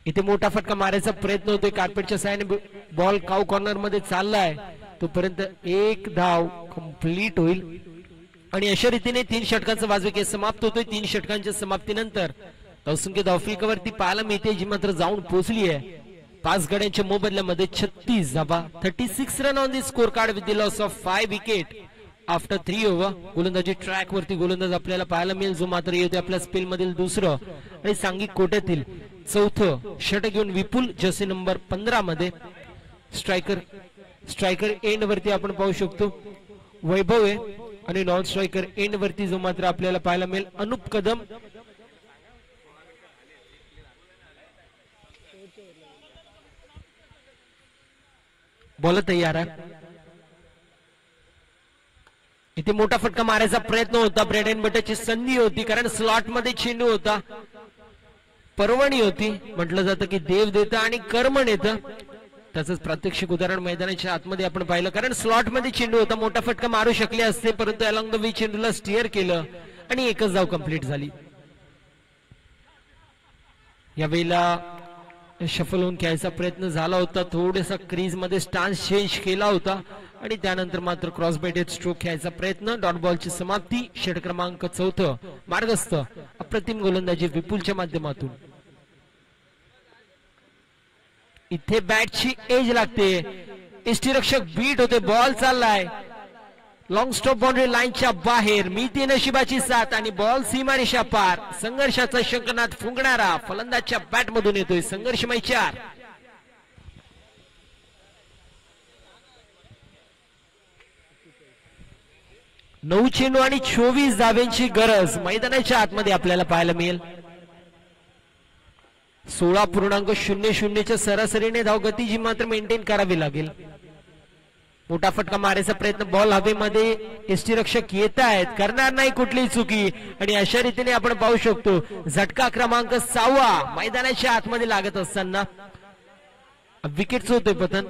इथे मोठा फटका मारायचा प्रयत्न होतोय. कार्पेटच्या साह्याने बॉल काव कॉर्नरमध्ये चाललाय. तोपर्यंत एक धाव कंप्लीट होईल. आणि अशा रीतीने तीन षटकांचा वाजविके समाप्त होतोय. तीन षटकांच्या समाप्तीनंतर धावसंख्या धावफेकावरती पाहायला मिळते. जी मात्र जाऊन पोहोचली आहे. पाच गड्यांच्या मोबदल्यामध्ये छत्तीस धाबा thirty six run on the score card with the loss of five wicket after three over गोलंदाजी ट्रॅक वरती गोलंदाज आपल्याला पाहायला मिळेल. जो मात्र येते आपल्या स्पेल मधील दुसरं. आणि सांघिक कोट्यातील चौथं षटक घेऊन विपुल जसे नंबर पंधरा मध्ये स्ट्रायकर स्ट्रायकर एंड वरती आपण पाहू शकतो. वैभव आहे आणि नॉन स्ट्रायकर एंड वरती जो मात्र आपल्याला पाहायला मिळेल अनुप कदम. बोलत तयार आहे इथे मोठा फटका मारायचा प्रयत्न होता. ब्रेड अँड बटरची संधी होती कारण स्लॉटमध्ये चेंडू होता. पर्वणी होती. म्हटलं जातं की देव देत आणि कर्म नेत. तसंच प्रात्यक्षिक उदाहरण मैदानाच्या आतमध्ये आपण पाहिलं. कारण स्लॉटमध्ये चेंडू होता. मोठा फटका मारू शकले असते परंतु अलॉंग द वी चेंडूला स्टिअर केलं आणि एकच धाव कंप्लीट झाली. यावेळेला शफल होऊन खेळायचा प्रयत्न झाला होता. थोडासा क्रीजमध्ये स्टान्स चेंज केला होता. आणि त्यानंतर मात्र क्रॉस बेटेड स्ट्रोक खेळायचा प्रयत्न. डॉट बॉलची समाप्ती. षट क्रमांक चौथं. मार्गस्थ. अप्रतिम गोलंदाजी विपुलच्या माध्यमातून. इथे बॅटची एज लागते. इष्टीरक्षक बीट होते. बॉल चाललाय. लॉंग स्टॉप बाउंड्री लाईनच्या बाहेर. मिळते नशिबाची साथ आणि बॉल सीमारेषा पार. संघर्षाचा शंकनाथ फुंकणारा फलंदाजच्या बॅट मधून येतोय. संघर्षमय चार. नऊ चेंडू आणि चोवीस धाव्यांची गरज. मैदानाच्या आतमध्ये आपल्याला पाहायला मिळेल. सोळा पूर्णांक शून्य शून्यच्या सरासरीने धावगती जी मात्र मेंटेन करावी लागेल. मोठा फटका मारायचा प्रयत्न बॉल हवेमध्ये एसटी रक्षक येत आहेत. करणार नाही कुठलीही चुकी. आणि अशा रीतीने आपण पाहू शकतो झटका क्रमांक सहावा मैदानाच्या आतमध्ये लागत असताना. विकेटच होतोय पतन.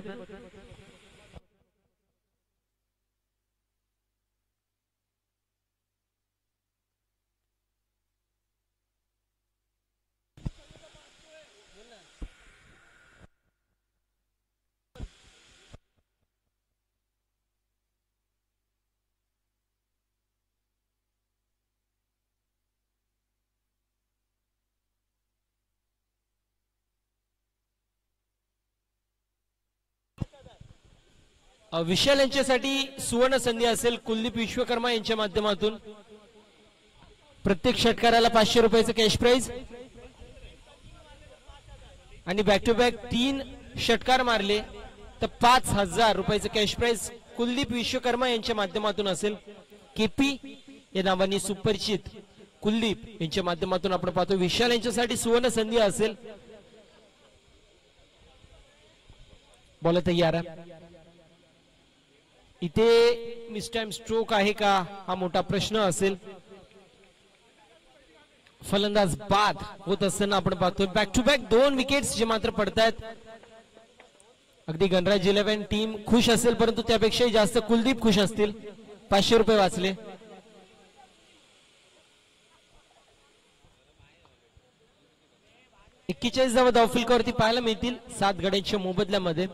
विशाल यांच्यासाठी सुवर्ण संधी असेल कुलदीप विश्वकर्मा यांच्या माध्यमातून. प्रत्येक षटकाराला पाचशे रुपयाचं कॅश प्राईज आणि बॅक टू बॅक तीन षटकार मारले तर पाच हजार रुपयाचं कॅश प्राईज कुलदीप विश्वकर्मा यांच्या माध्यमातून असेल. केपी या नावाने सुपरिचित कुलदीप यांच्या माध्यमातून आपण पाहतो विशाल यांच्यासाठी सुवर्ण संधी असेल. बोला तयार आहे इथे मिस टाइम स्ट्रोक आहे का? हा मोठा प्रश्न असेल. फलंदाज बाद होत असताना आपण पाहतोय बॅक टू बॅक दोन विकेट्स जे मात्र पडतायत. अगदी गणराज इलेव्हन टीम खुश असेल परंतु त्यापेक्षाही जास्त कुलदीप खुश असतील. पाचशे रुपये वाचले. एक्केचाळीस धावा धावफिलकावरती पाहायला मिळतील सात गड्यांच्या मोबदल्यामध्ये.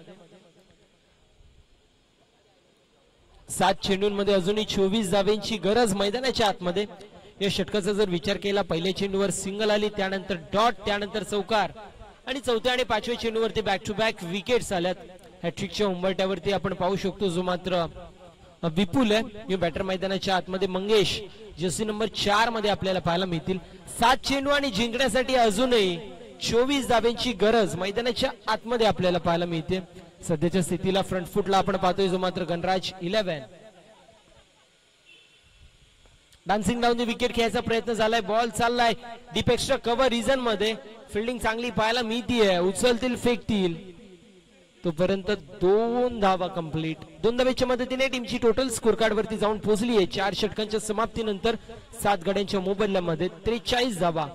सात चेंडूंमध्ये अजूनही चोवीस धावेंची गरज मैदानाच्या आतमध्ये. या षटकाचा जर विचार केला पहिल्या चेंडूवर सिंगल आली त्यानंतर डॉट त्यानंतर चौकार. आणि चौथ्या आणि पाचव्या चेंडूवरती बॅक टू बॅक विकेट्स आल्यात. हॅट्रिकच्या उंबरट्यावरती आपण पाहू शकतो जो मात्र विपुल आहे. या बॅटर मैदानाच्या आतमध्ये मंगेश जर्सी नंबर चारमध्ये आपल्याला पाहायला मिळतील. सात चेंडू आणि जिंकण्यासाठी अजूनही चोवीस धाब्यांची गरज मैदानाच्या आतमध्ये आपल्याला पाहायला मिळते. सध्याच्या स्थितीला फ्रंट फुटला आपण पाहतोय जो मात्र Ganraj eleven dancing down wicket खेळायचा प्रयत्न झालाय बॉल चाललाय. डीप एक्स्ट्रा कव्हर रिझनमध्ये फिल्डिंग चांगली पाहायला मिळतीये उचलतील फेकतील. तोपर्यंत दोन धावा कंप्लीट दोन धाव्याच्या मदतीने टीमची टोटल स्कोर कार्ड वरती जाऊन पोहोचली आहे चार षटकांच्या समाप्तीनंतर सात गड्यांच्या मोबदल्यामध्ये त्रेचाळीस धावा.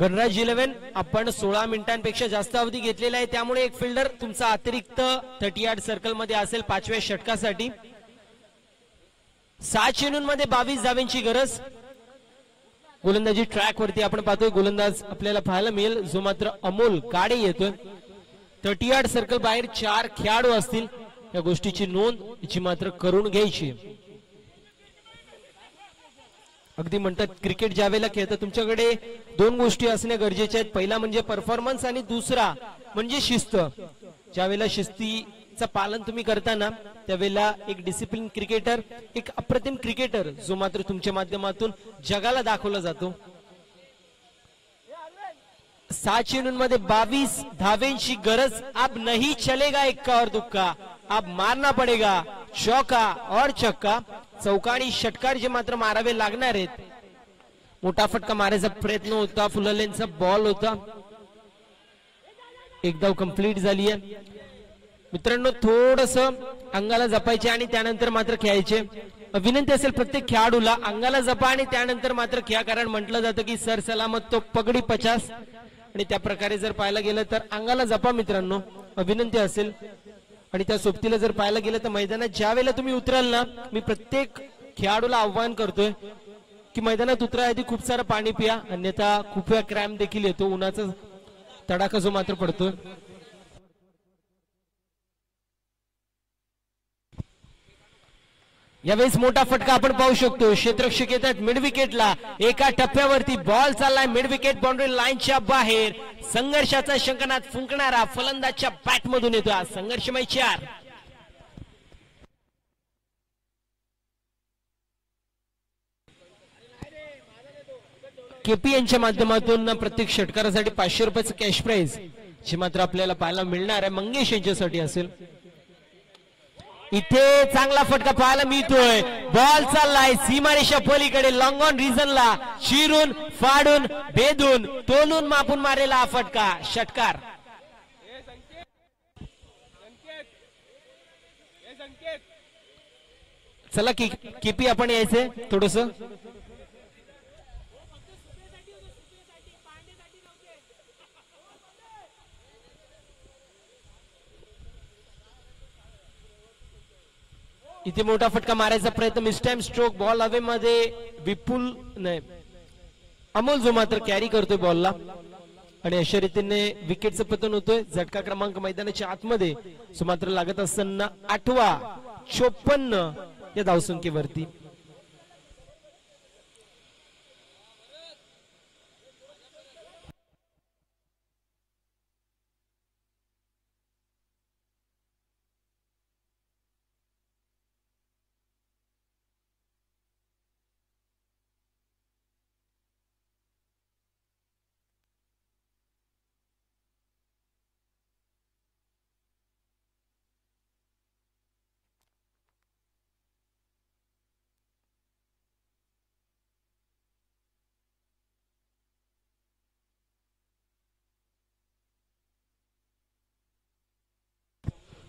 गणराज इलेव्हन आपण सोळा मिनिटांपेक्षा जास्त अवधी घेतलेला आहे. त्यामुळे एक फिल्डर तुमचा अतिरिक्त थर्टी आठ सर्कलमध्ये असेल पाचव्या षटकासाठी. सात चेंडूंमध्ये बावीस धाव्यांची गरज. गोलंदाजी ट्रॅक वरती आपण पाहतोय गोलंदाज आपल्याला पाहायला मिळेल. जो मात्र अमोल काडे येतोय. थर्टी आठ सर्कल बाहेर चार खेळाडू असतील. या गोष्टीची नोंद याची मात्र करून घ्यायची. अगदी म्हणतात क्रिकेट ज्या वेळेला खेळतं तुमच्याकडे दोन गोष्टी असणे गरजेच्या आहेत. पहिला म्हणजे परफॉर्मन्स आणि दुसरा म्हणजे शिस्त. ज्या वेळेला शिस्तीचं पालन तुम्ही करताना त्यावेळेला एक डिसिप्लिन क्रिकेटर एक अप्रतिम क्रिकेटर जो मात्र तुमच्या माध्यमातून जगाला दाखवला जातो. सहा चेंडूंमध्ये बावीस धावेंची गरज. आप नहीं चलेगा एक्का और दुक्का आप मारना पडेगा. चौका और चक्का चौका आणि षटकार जे मात्र मारावे लागणार आहेत. मोठा फटका मारायचा प्रयत्न होता फुललेंचा बॉल होता. एक धाव झाली आहे. मित्रांनो थोडस अंगाला जपायचे आणि त्यानंतर मात्र खेळायचे. विनंती असेल प्रत्येक खेळाडूला अंगाला जपा आणि त्यानंतर मात्र खेळा कारण म्हटलं जातं की सर सलामत तो पगडी पचास. आणि त्या प्रकारे जर पाहायला गेलं तर अंगाला जपा मित्रांनो. विनंती असेल. आणि त्या सोबतीला जर पाहायला गेलं तर मैदानात ज्या वेळेला तुम्ही उतराल ना मी प्रत्येक खेळाडूला आव्हान करतोय की मैदानात उतरायआधी खूप सारं पाणी पिया. अन्यथा खूप वेळा क्रॅम देखील येतो. उन्हाचा तडाखा जो मात्र पडतोय. यावेळेस मोठा फटका आपण पाहू शकतो. क्षेत्ररक्षक येतात मिड विकेटला. एका टप्प्यावरती बॉल चाललाय मिड विकेट बाउंड्री लाईनच्या बाहेर. संघर्षाचा शंकनात फुंकणारा फलंदाजच्या बॅट मधून येतो आज संघर्षमय चार. केपी यांच्या माध्यमातून प्रत्येक षटकारासाठी पाचशे रुपयाचं कॅश प्राईज जे मात्र आपल्याला पाहायला मिळणार आहे. मंगेश यांच्यासाठी असेल. इथे चांगला फटका पाहायला मिळतोय. बॉल चाललाय. सीमारेषा पलीकडे लॉंग ऑन रिझनला शिरून फाडून भेदून तोलून मापून मारेला हा फटका. षटकार. चला की किपी आपण यायचे थोडस? इथे मोठा फटका मारायचा प्रयत्न. मिस्टाईम स्ट्रोक बॉल हवेमध्ये विपुल नाही अमोल जो मात्र कॅरी करतोय बॉलला आणि अशा रीतीने विकेटचं पतन होतोय. झटका क्रमांक मैदानाच्या आतमध्ये सो मात्र लागत असताना आठवा चोपन्न या धावसंख्येवरती.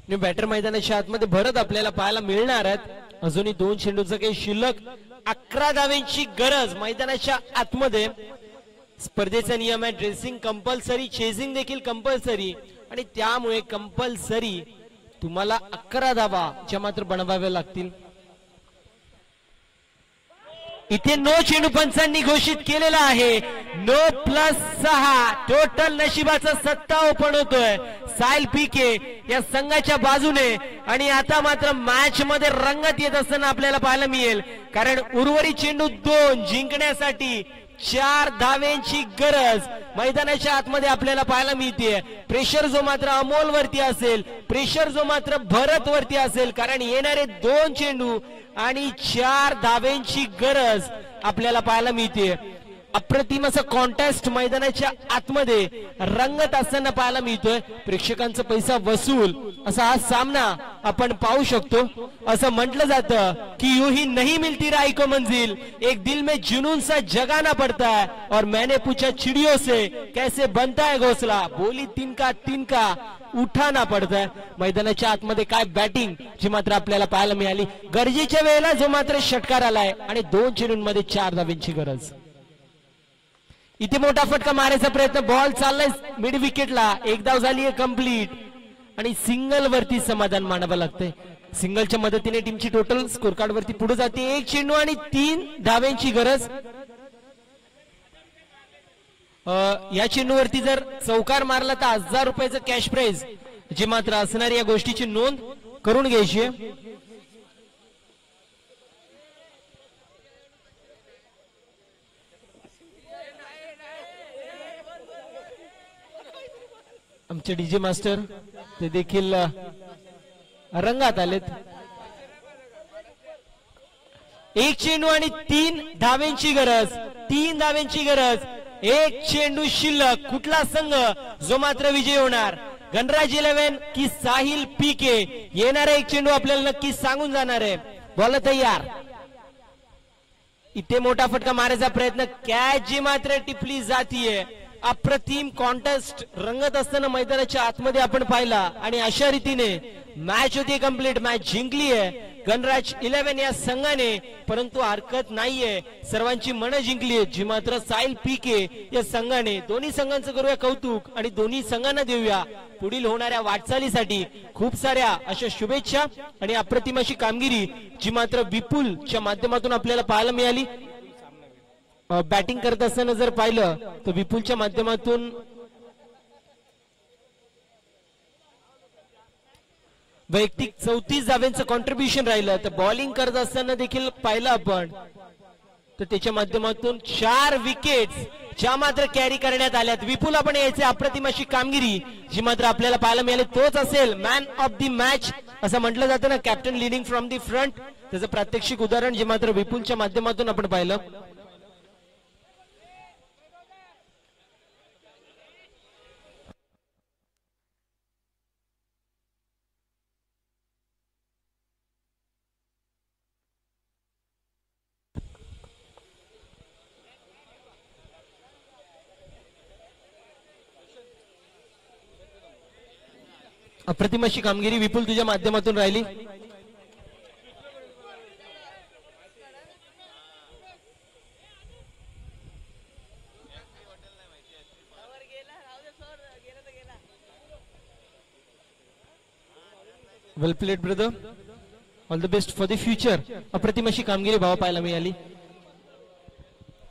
आणि बॅटर मैदानाच्या आतमध्ये भरत आपल्याला पाहायला मिळणार आहेत. अजूनही दोन चेंडूचं काही शिल्लक. अकरा धाव्यांची गरज मैदानाच्या आतमध्ये. स्पर्धेचा नियम आहे ड्रेसिंग कंपल्सरी चेझिंग देखील कंपल्सरी आणि त्यामुळे कंपल्सरी तुम्हाला अकरा धावा ज्या मात्र बनवाव्या लागतील. इथे नो चेंडू पंचांनी घोषित केलेला आहे. नो प्लस सहा टोटल नशिबाचा सत्ता ओपन होतोय सायल पीके या संघाच्या बाजूने आणि आता मात्र मॅच मध्ये रंगत येत असताना आपल्याला पाहायला मिळेल. कारण उर्वरित चेंडू दोन जिंकण्यासाठी चार धाव्यांची गरज मैदानाच्या आतमध्ये आपल्याला पाहायला मिळते. प्रेशर जो मात्र अमोल वरती असेल प्रेशर जो मात्र भरत वरती असेल कारण येणारे दोन चेंडू आणि चार धाव्यांची गरज आपल्याला पाहायला मिळते. अप्रतिम असं कॉन्टेस्ट मैदानाच्या आतमध्ये रंगत असताना पाहायला मिळतोय. प्रेक्षकांचा पैसा वसूल असा हा सामना आपण पाहू शकतो. असं म्हटलं जातं की यू ही नहीं मिलती राय को मंजिल. एक दिल में जुनून सा जगाना पड़ता है. और मैंने पूछा चिड़ियों से कैसे बनता है घोसला? बोली तिनका तिनका उठाना पडतंय मैदानाच्या आतमध्ये काय बॅटिंग जी मात्र आपल्याला पाहायला मिळाली? गरजेच्या वेळेला जो मात्र षटकार आलाय आणि दोन चेंडूंमध्ये चार धाव्यांची गरज. इथे मोठा फटका मारायचा प्रयत्न. बॉल चाललाय. मिड विकेटला एक धाव झाली आहे कंप्लीट आणि सिंगल वरती समाधान मानावं लागतंय. सिंगलच्या मदतीने टीमची टोटल स्कोर कार्ड वरती पुढे जाते. एक चेंडू आणि तीन धाव्यांची गरज. या चेंडूवरती जर चौकार मारला तर हजार रुपयाचं कॅश प्राइज जी मात्र असणारी या गोष्टीची नोंद करून घ्यायची आमचे डीजे मास्टर ते देखील रंगात आलेत. एक चेंडू आणि तीन धाव्यांची गरज तीन धाव्यांची गरज. एक चेंडू शिल्लक कुठला संघ? जो मात्र विजय होणार. गणराज इलेव्हन की साहिल पीके येणारा एक चेंडू आपल्याला नक्की सांगून जाणार आहे. बोला तयार. इथे मोठा फटका मारायचा प्रयत्न. कॅच जी मात्र टिपली जातीये. अप्रतिम कॉन्टेस्ट रंगत असताना मैदानाच्या आतमध्ये आपण पाहिला. आणि अशा रीतीने मॅच होती कंप्लीट मॅच जिंकली आहे. गणराज इलेव्हन या संघाने परंतु हरकत नाहीये. सर्वांची मनं जिंकली आहेत. जी मात्र साईल पीके या संघाने. दोन्ही संघांचं करूया कौतुक आणि दोन्ही संघांना देऊया. पुढील होणाऱ्या वाटचालीसाठी खूप साऱ्या अशा शुभेच्छा आणि अप्रतिम अशी कामगिरी जी मात्र विपुलच्या माध्यमातून आपल्याला पाहायला मिळाली. बॅटिंग करत असताना जर पाहिलं तर विपुलच्या माध्यमातून वैयक्तिक चौतीस जावेंचं कॉन्ट्रीब्युशन राहिलं. तर बॉलिंग करत असताना देखील पाहिलं आपण. तर त्याच्या माध्यमातून चार विकेट्स ज्या मात्र कॅरी करण्यात आल्यात. विपुल आपण यायचे अप्रतिम अशी कामगिरी जी मात्र आपल्याला पाहायला मिळाली तोच असेल मॅन ऑफ दी मॅच असं म्हटलं जातं ना. Captain leading from the front त्याचं प्रात्यक्षिक उदाहरण जे मात्र विपुलच्या माध्यमातून आपण पाहिलं. अप्रतिम अशी कामगिरी विपुल तुझ्या माध्यमातून राहिली? Well played brother all the best for the future अप्रतिम अशी कामगिरी भावा पाहायला मिळाली.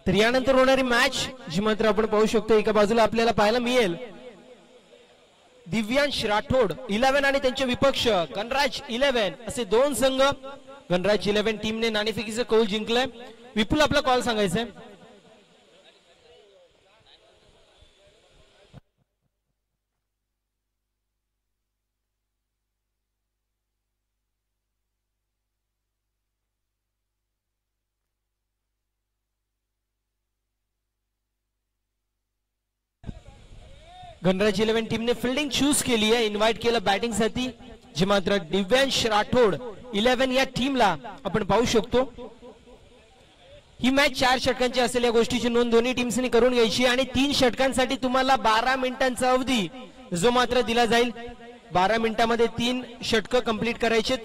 तर यानंतर होणारी मॅच जी मात्र आपण पाहू शकतो एका बाजूला आपल्याला पाहायला मिळेल. दिव्यांश राठोड इलेव्हन आणि त्यांचे विपक्ष गणराज इलेव्हन असे दोन संघ. गणराज इलेव्हन टीमने नाणेफेकीचं कौल जिंकलंय. विपुल आपला कॉल सांगायचंय. गणराज इलेव्हन टीमने फिल्डिंग चूज केली आहे. इन्व्हाइट केलं बॅटिंगसाठी. जे मात्र दिव्यांश राठोड इलेव्हन या टीमला आपण पाहू शकतो. ही मॅच चार षटकांची असेल या गोष्टीची नोंद दोन्ही टीम्सनी करून घ्यायची आणि तीन षटकांसाठी तुम्हाला बारा मिनिटांचा अवधी जो मात्र दिला जाईल. बारा मिनिटांमध्ये तीन षटकं कंप्लीट करायचे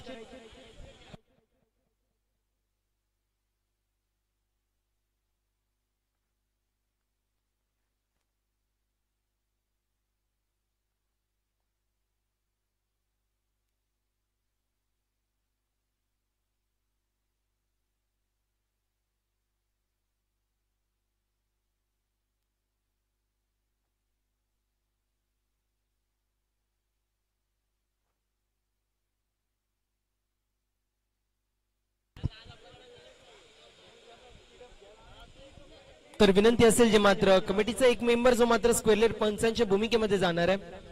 तर विनंती असेल जे मात्र कमिटीचा एक मेंबर जो मात्र स्क्वेअरलेट पंचांच्या भूमिकेमध्ये जाणार आहे